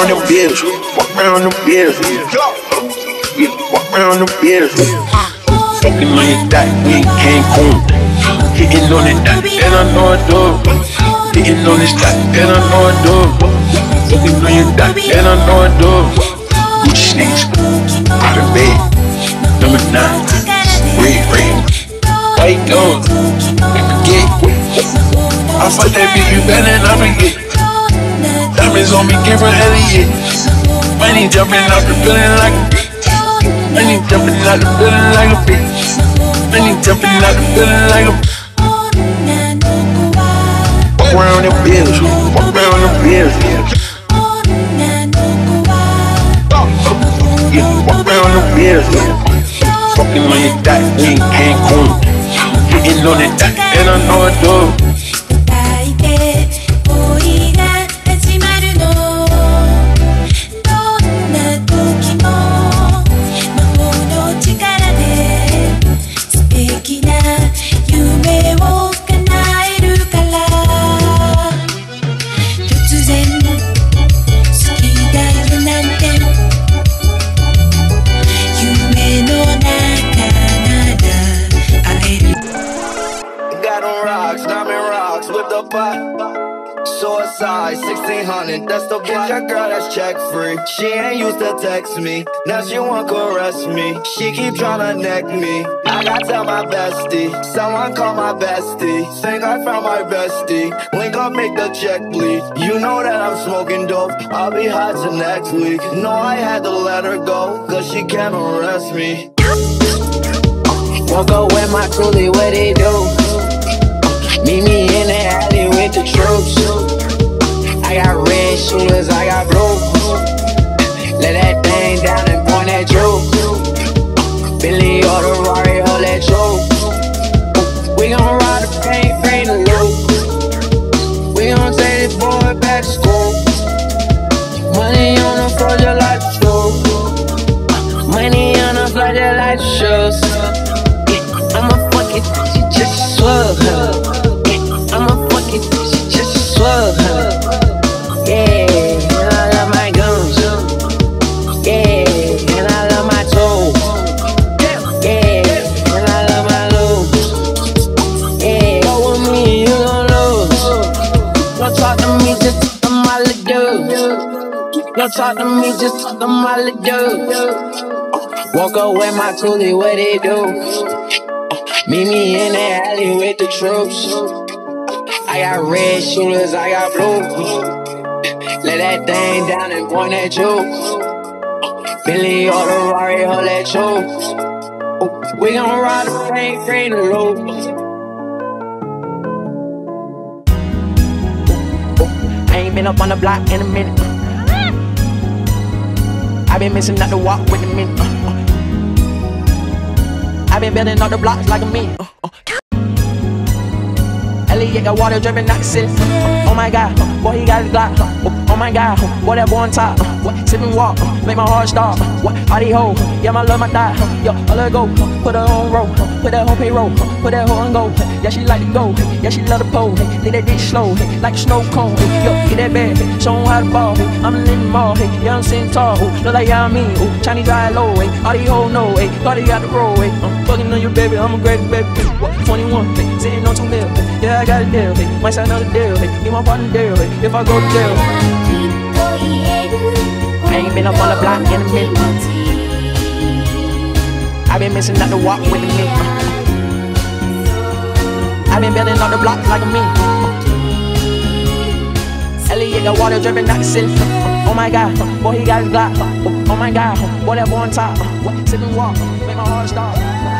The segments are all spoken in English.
around them bills, walk around them bills. Yeah, walk around them bills. Fucking on your dot, we in Cancun. Hitting on it dot, and I know I do. Hitting on this dot, and I know I do. Fucking on your dot, and I know I do. Gucci snakes, out of bed. Number nine, red ring. You doing? I forget. I fuck that bitch, you better I forget. Diamonds on me, give her Elliot. Money jumping out the building like a bitch. Money jumping out the building like a bitch. Money jumping out the building like a Walk around them bills, walk around them bills. Yeah, walk around them bills. Fucking on your dot, we in Cancun. Hitting on that dot, and I know I do. 1600, that's the Get your girl that's check free. She ain't used to text me, now she want caress me. She keep tryna neck me, I gotta tell my bestie. Someone call my bestie, think I found my bestie. Link up, make the check bleed. You know that I'm smoking dope, I'll be high till next week. No, I had to let her go, cause she can't arrest me. Woke up with my coolie, what they do? Don't talk to me, just talk to my little dude. Woke up with my coolie, what it do? Meet me in the alley with the troops. I got red shooters, I got blue. Let that thing down and point at you. Billy or the Rari, hold that you. We gon' ride the paint, green the loop. Ain't been up on the block in a minute. Been missing out the walk with the minute. I been building all the blocks like a minute. Elliot got water dripping the city. Oh my god, boy, he got his Glock. Oh my god, boy, that boy on top. What? Sip and walk, make my heart stop. What? Party ho, yeah, my love, my die. Yo, I let go, put her on roll, put that whole payroll, put that hoe on go. Yeah, she like to go, yeah, she love to pole. Leave that dick slow, like a snow cone. Yo, get that bag, show 'em how to ball. I'm a little more, yeah, I'm sitting tall. Look like y'all mean, Chinese ride low, eh. all these hoes know, eh, party out the road, eh. I'm fucking on you, baby, I'm a great baby. What? 21, sitting on two mil, yeah, I got a deal, might sign another deal, get my partner deal, if I go jail. I ain't been up on the block in a minute. I been missing out the walk with minute. I been building all the blocks like a minute. Elliot got water dripping out the. Oh my god, boy he got his Glock. Oh my god, boy that boy on top. What? Sip and walk, make my heart stop.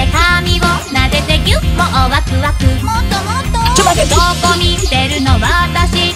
ュもうワクワク。もっともっと。どこ見てるの？私。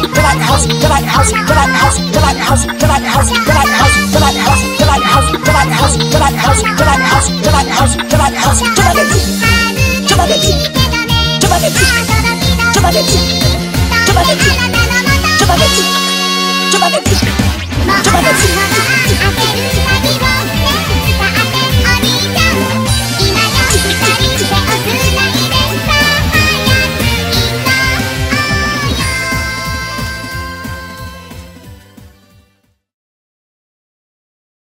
ちょばげち